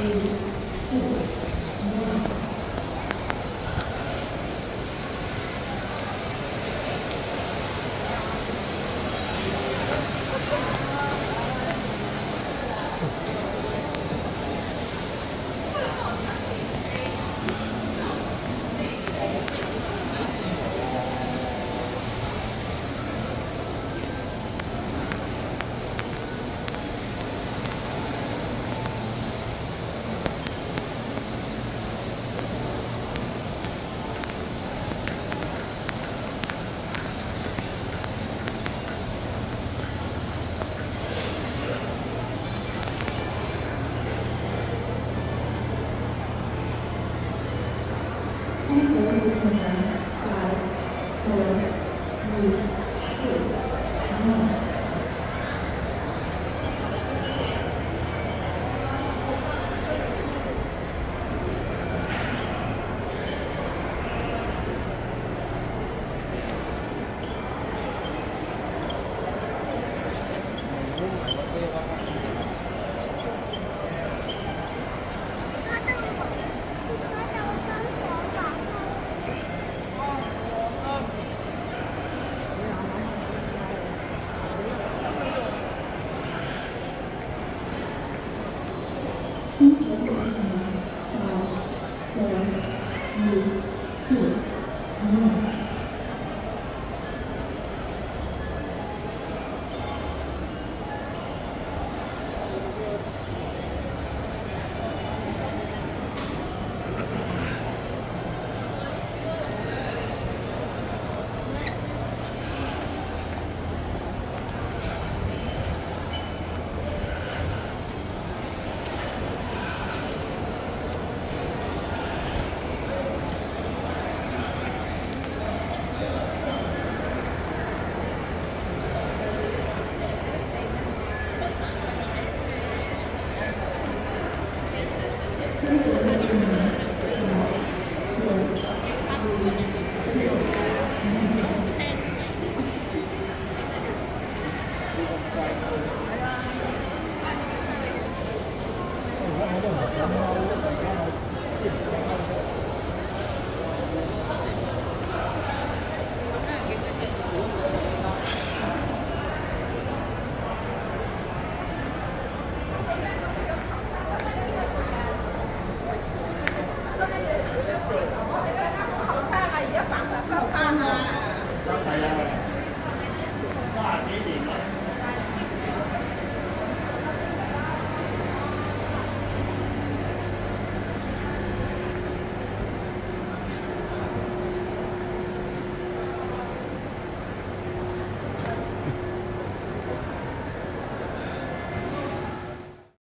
Amen. 一 you.